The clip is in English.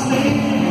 state.